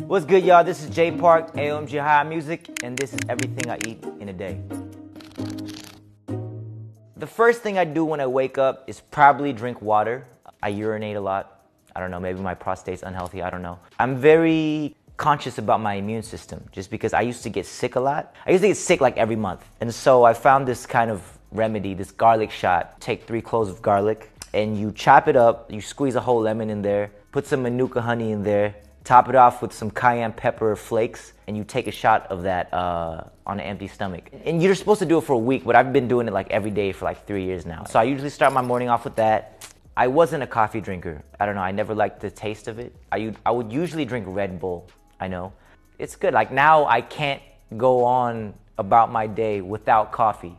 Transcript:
What's good, y'all? This is Jay Park, AOMG High Music, and this is everything I eat in a day. The first thing I do when I wake up is probably drink water. I urinate a lot. I don't know, maybe my prostate's unhealthy, I don't know. I'm very conscious about my immune system just because I used to get sick a lot. I used to get sick like every month. And so I found this kind of remedy, this garlic shot. Take three cloves of garlic and you chop it up, you squeeze a whole lemon in there, put some manuka honey in there, top it off with some cayenne pepper flakes, and you take a shot of that uh, on an empty stomach. And you're supposed to do it for a week, but I've been doing it like every day for like three years now. So I usually start my morning off with that. I wasn't a coffee drinker. I don't know, I never liked the taste of it. I, I would usually drink Red Bull, I know. It's good. Like now I can't go on about my day without coffee.